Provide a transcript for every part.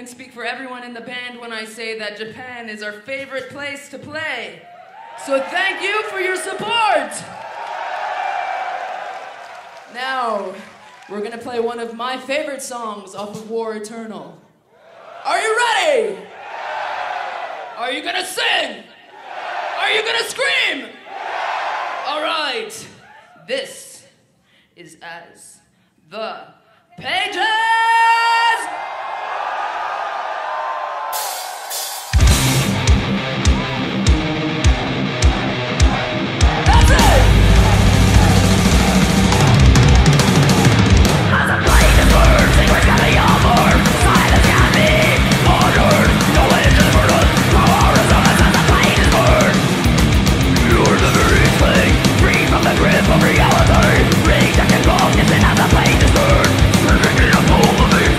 can speak for everyone in the band when I say that Japan is our favorite place to play. So thank you for your support! Now, we're gonna play one of my favorite songs off of War Eternal. Are you ready? Are you gonna sing? Are you gonna scream? All right. This is as the pages. from reality. Rejected wrong is another pain to turn Living in a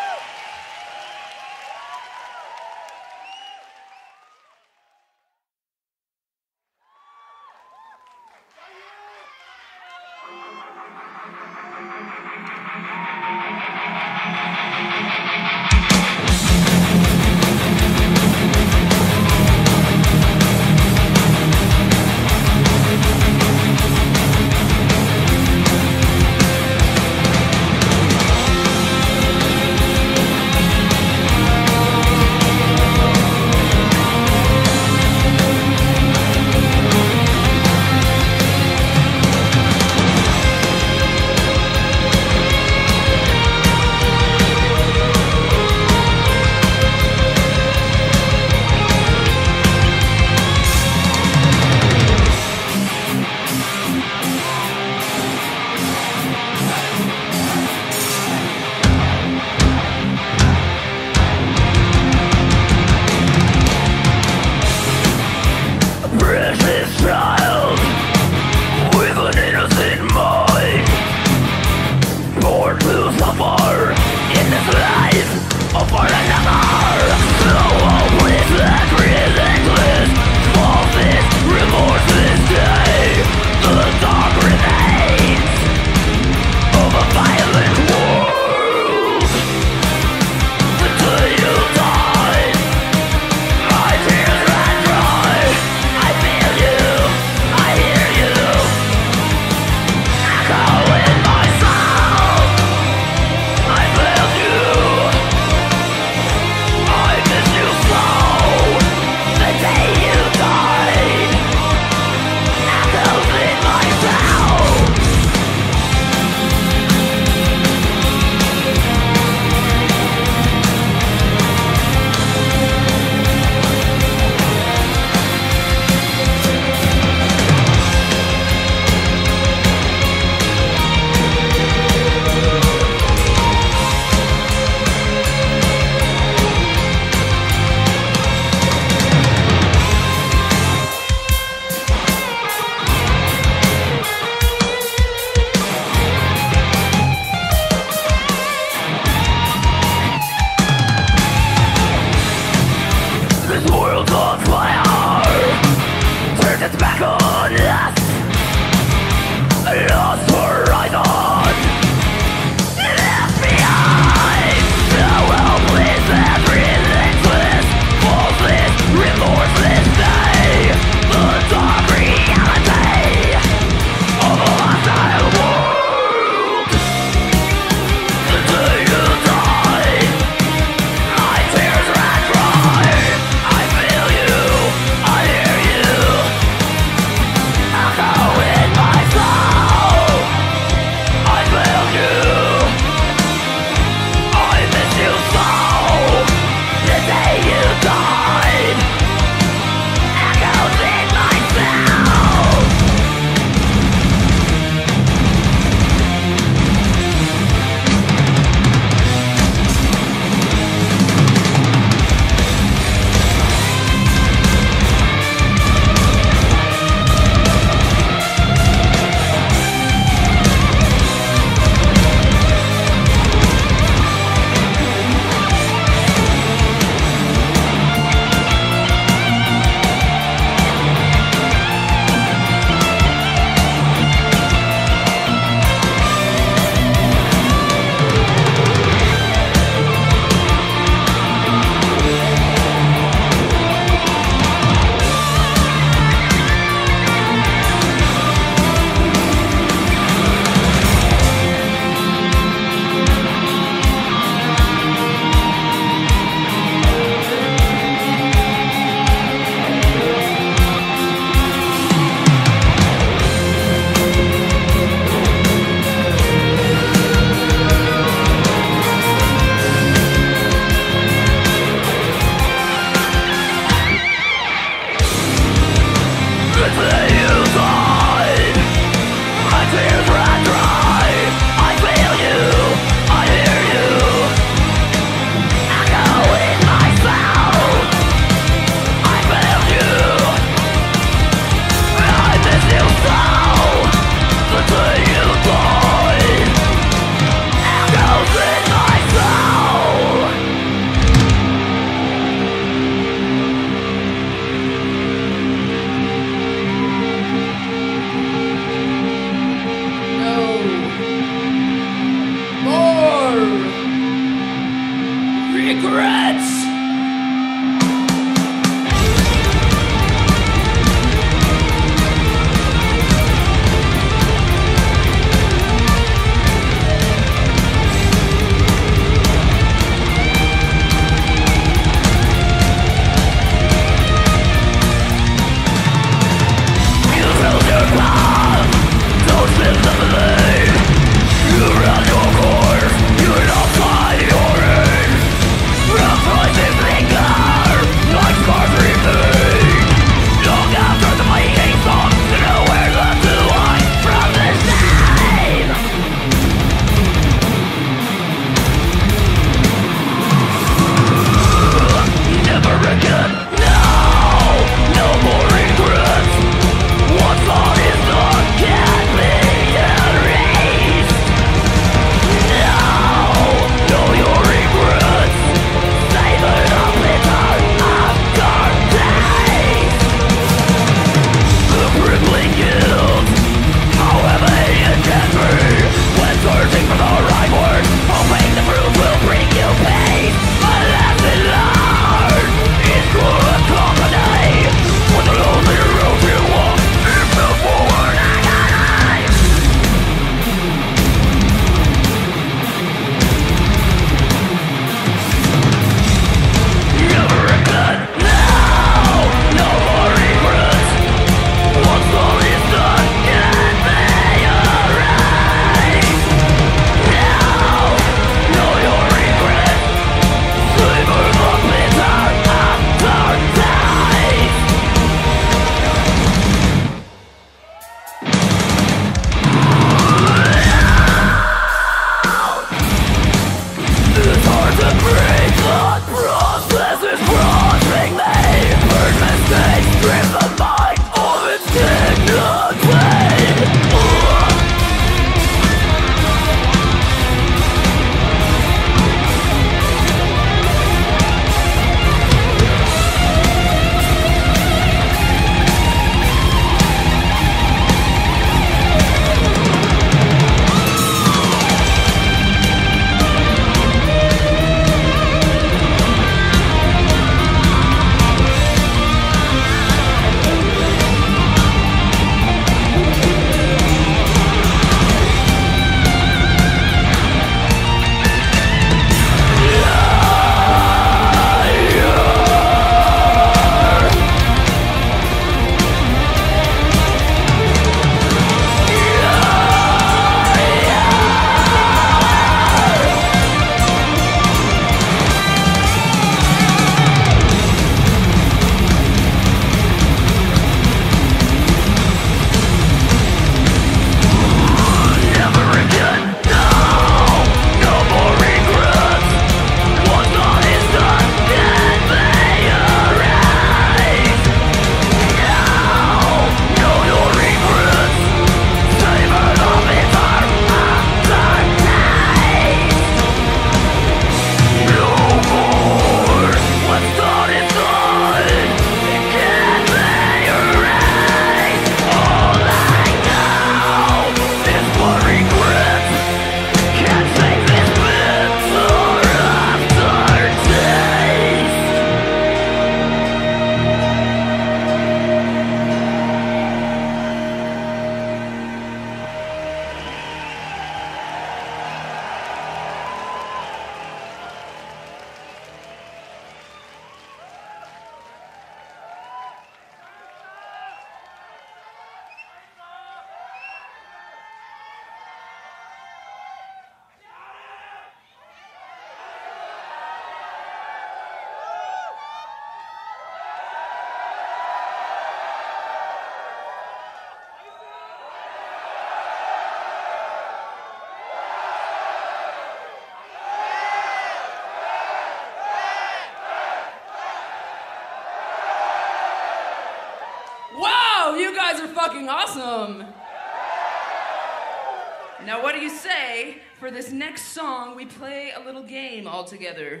game all together?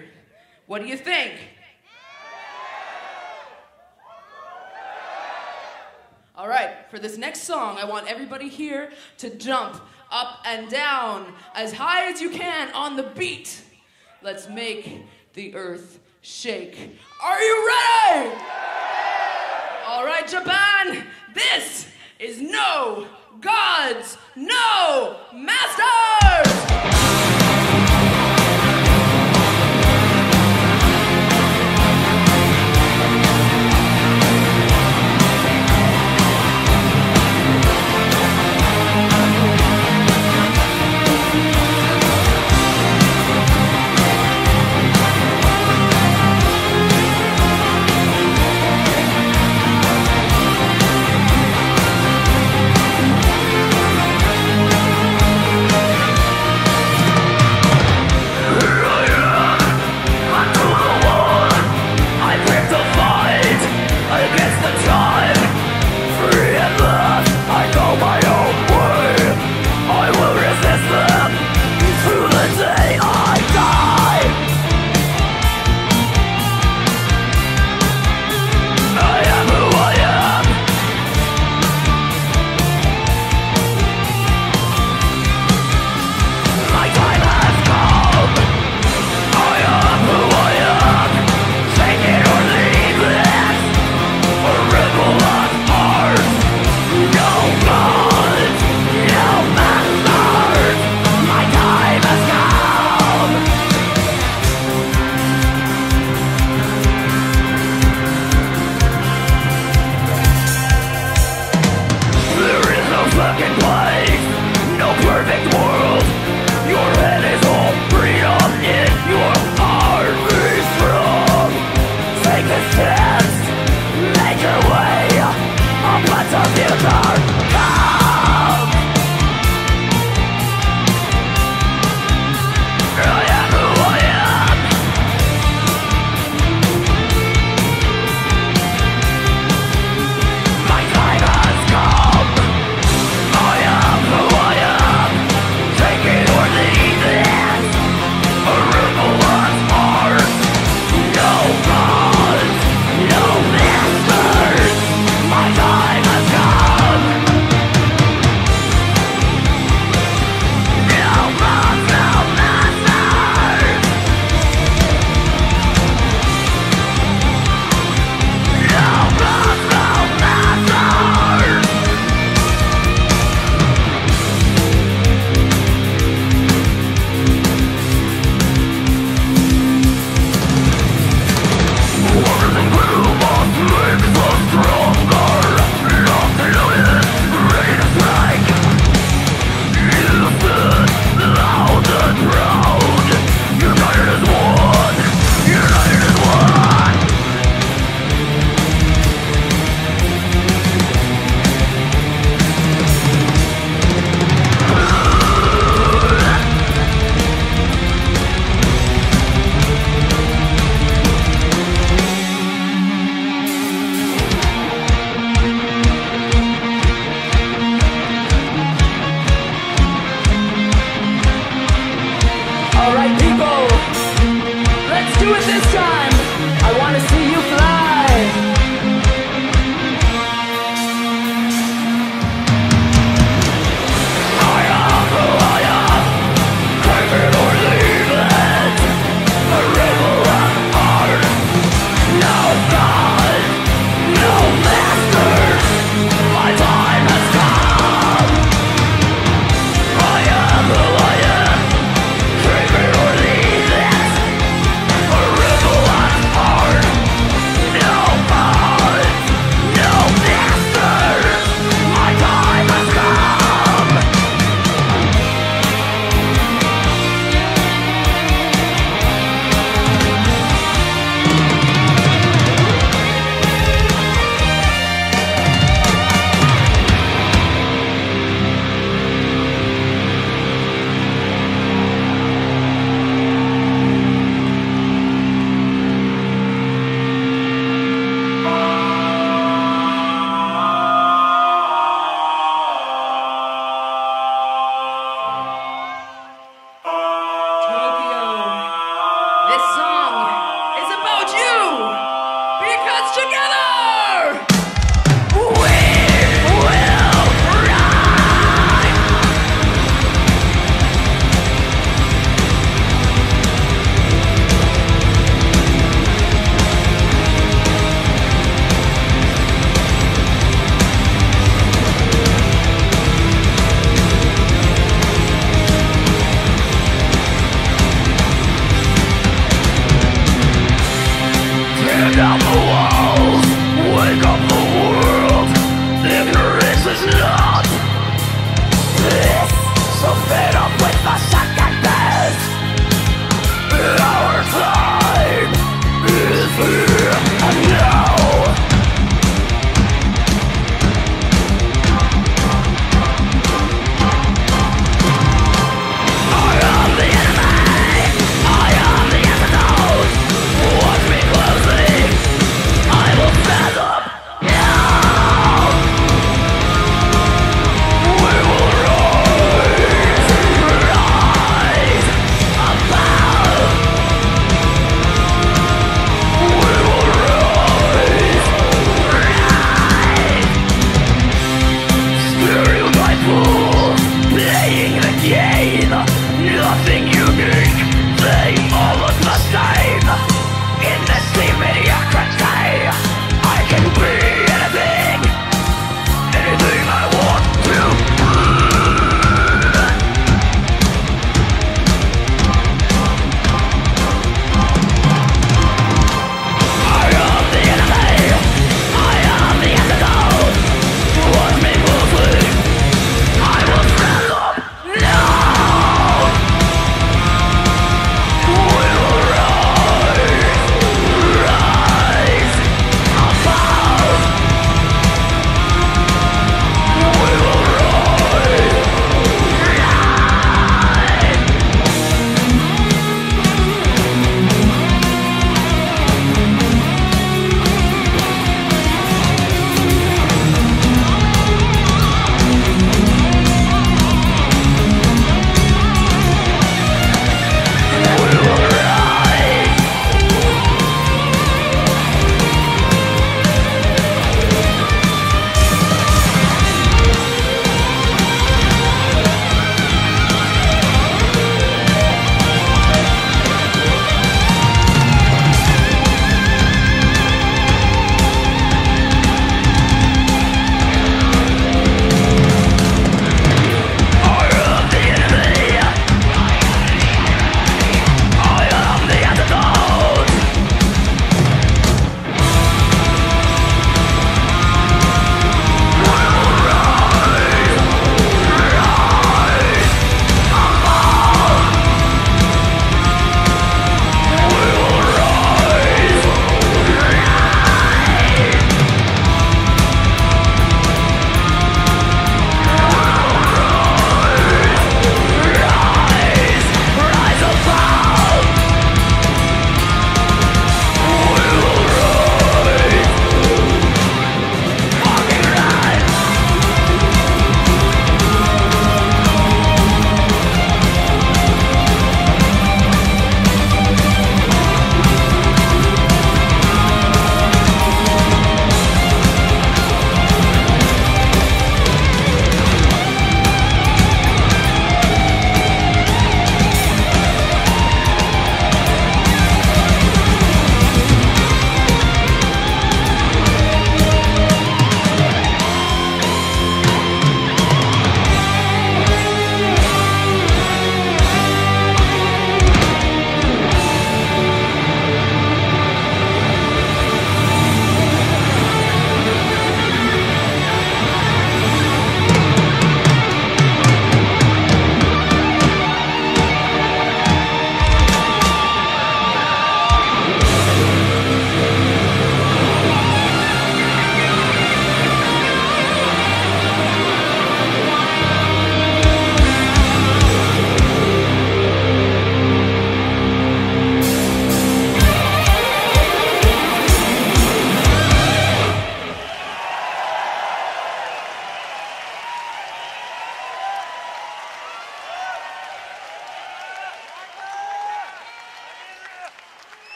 What do you think? All right, for this next song, I want everybody here to jump up and down as high as you can on the beat. Let's make the earth shake. Are you ready? All right, Japan, this is No Gods, No Masters!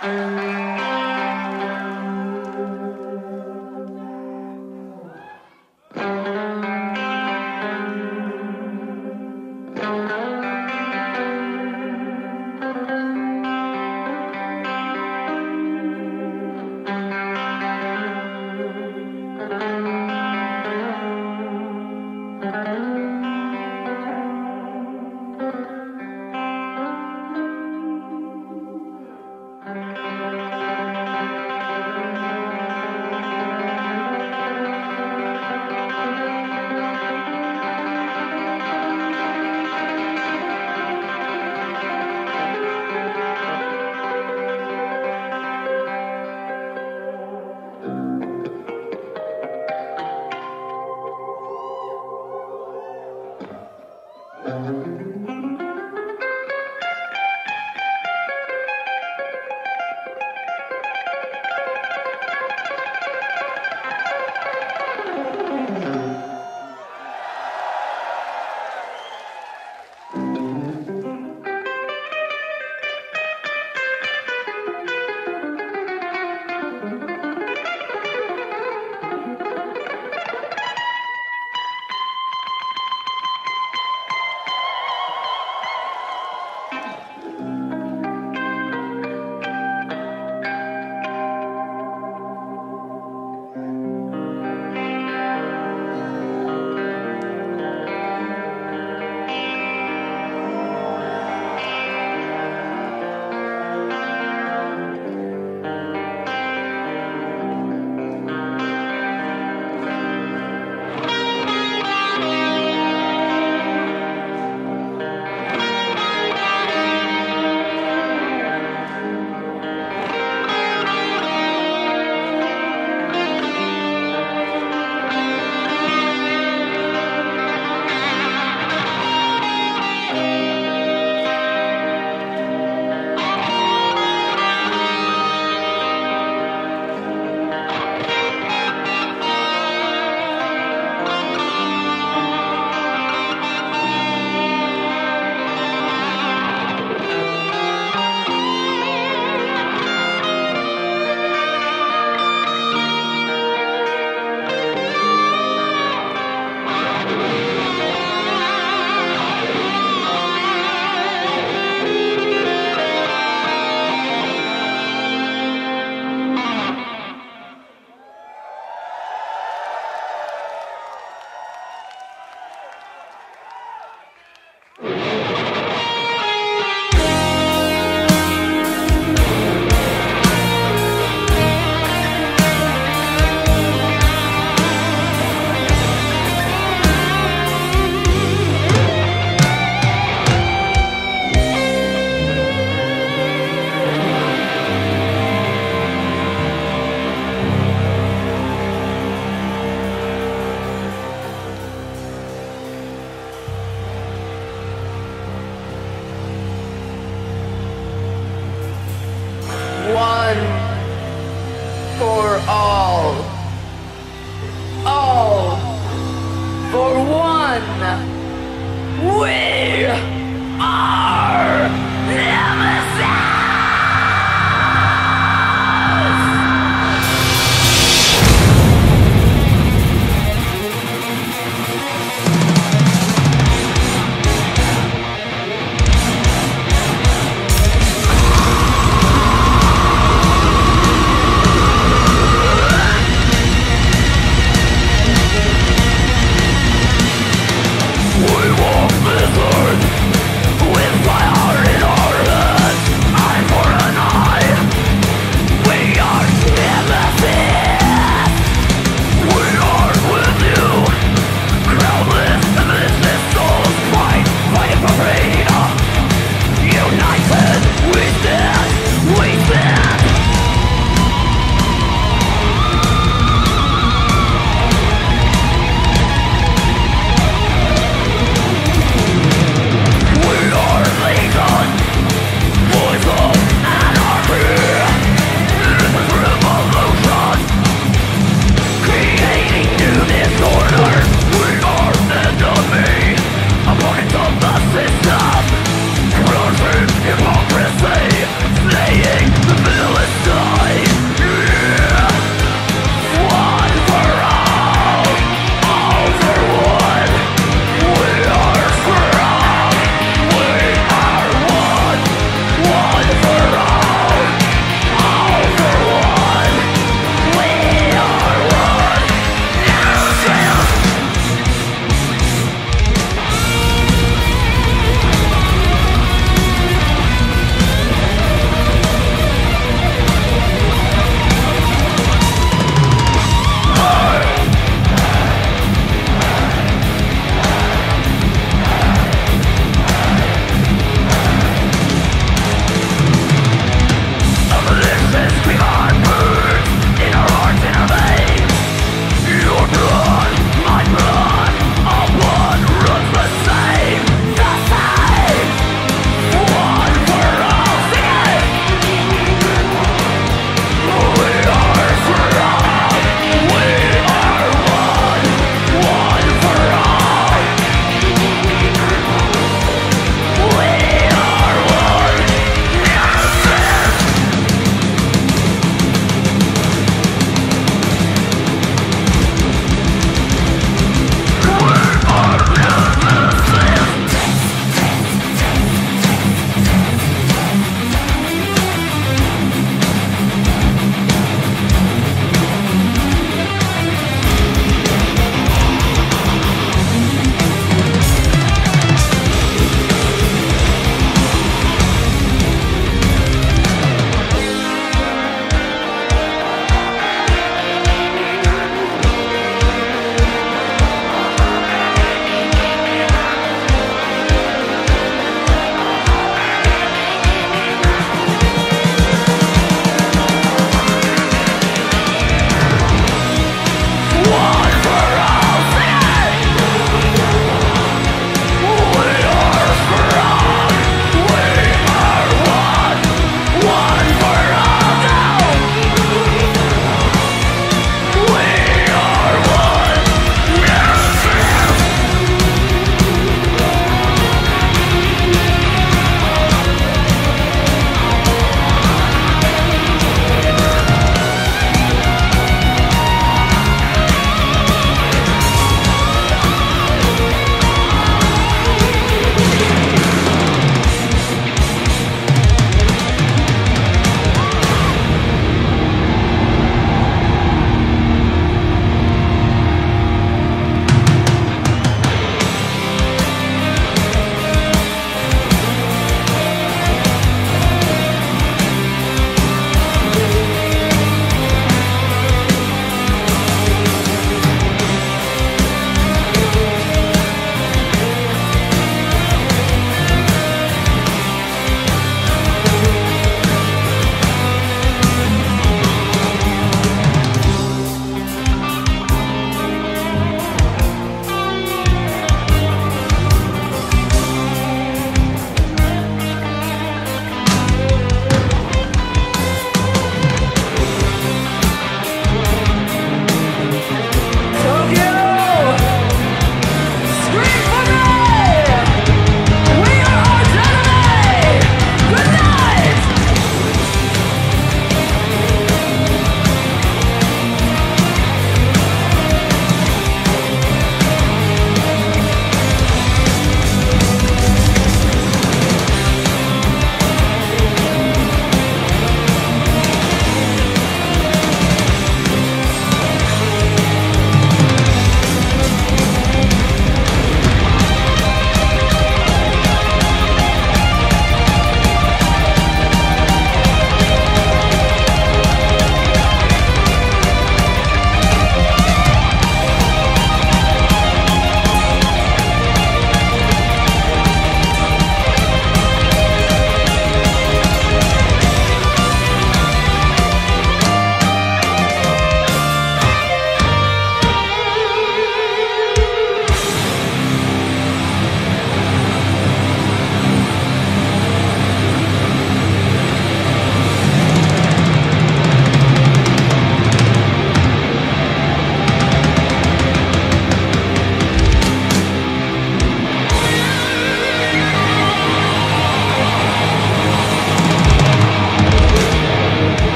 We